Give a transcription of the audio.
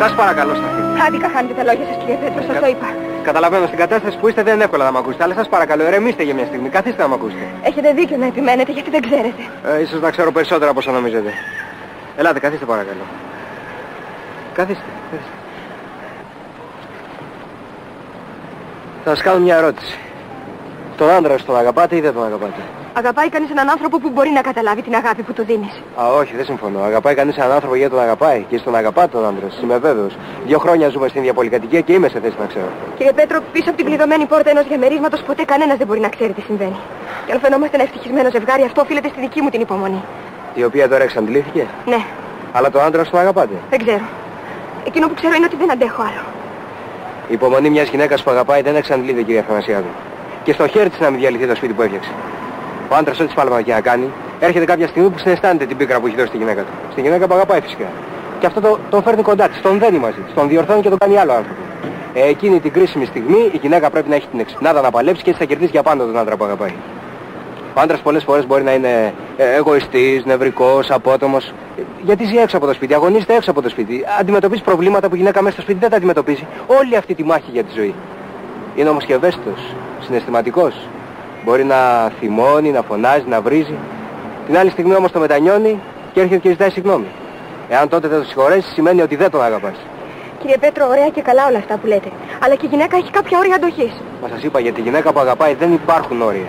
Σας παρακαλώ σταθείτε. Άδικα χάνετε τα λόγια σας κύριε Πέτρο, σας Κα- το είπα. Καταλαβαίνω στην κατάσταση που είστε δεν είναι εύκολο να με ακούσετε, αλλά σας παρακαλώ ηρεμήστε για μια στιγμή. Καθίστε να με ακούσετε. Έχετε δίκιο να επιμένετε γιατί δεν ξέρετε. Ε, ίσως να ξέρω περισσότερα από όσα νομίζετε. Ελάτε, καθίστε παρακαλώ. Καθίστε, καθίστε. Θα σας κάνω μια ερώτηση. Τον άντρα σου τον αγαπάτε ή δεν τον αγαπάτε; Αγαπάει κανείς έναν άνθρωπο που μπορεί να καταλάβει την αγάπη που του δίνεις. Α, όχι, δεν συμφωνώ. Αγαπάει κανείς έναν άνθρωπο γιατί τον αγαπάει και στον αγαπάτε τον άντρα σας. Είμαι βέβαιος. Δύο χρόνια ζούμε στην ίδια πολυκατοικία και είμαι σε θέση να ξέρω. Κύριε Πέτρο, πίσω από την κλειδωμένη πόρτα ενός διαμερίσματος ποτέ κανένας δεν μπορεί να ξέρει τι συμβαίνει. Και αν φαινόμαστε ένα ευτυχισμένο ζευγάρι, αυτό οφείλεται στη δική μου την υπομονή. Η οποία τώρα εξαντλήθηκε; Ναι, Αλλά τον άντρα σου τον αγαπάτε. δεν ξέρω. Εκείνο που ξέρω είναι ότι δεν αντέχω άλλο. Η υπομονή μιας γυναίκας που αγαπάει δεν εξαντλείται, κυρία Αθανασιάδου. Και στο χέρι της να μην διαλυθεί το σπίτι που έφτιαξε. Ο άντρας ό,τι σφάλμα και να κάνει, έρχεται κάποια στιγμή που συναισθάνεται την πίκρα που έχει δώσει στη γυναίκα του. Στη γυναίκα που αγαπάει φυσικά. Και αυτό το, τον φέρνει κοντά της, τον δένει μαζί της, τον διορθώνει και τον κάνει άλλο άνθρωπο. Ε, εκείνη την κρίσιμη στιγμή η γυναίκα πρέπει να έχει την εξυπνάδα να παλέψει και έτσι θα κερδίσει για πάντα τον άντρα που αγαπάει. Ο άντρας πολλές φορές μπορεί να είναι ε, εγωιστής, νευρικός, απότομος. Ε, Γιατί ζει έξω από το σπίτι, αγωνίζεται έξω από το σπίτι. Αντιμετωπίζει προβλήματα που η γυναίκα μέσα στο σπίτι δεν τα αντιμετωπίζει. Όλη αυτή τη μάχη για τη ζωή. Είναι όμως και ευαίσθητος, συναισθηματικός. Μπορεί να θυμώνει, να φωνάζει, να βρίζει. Την άλλη στιγμή όμως το μετανιώνει και έρχεται και ζητάει συγγνώμη. Εάν τότε δεν το συγχωρέσεις σημαίνει ότι δεν τον αγαπάς. Κύριε Πέτρο, ωραία και καλά όλα αυτά που λέτε. Αλλά και η γυναίκα έχει κάποια όρια αντοχής. Μα σας είπα για τη γυναίκα που αγαπάει δεν υπάρχουν όρια.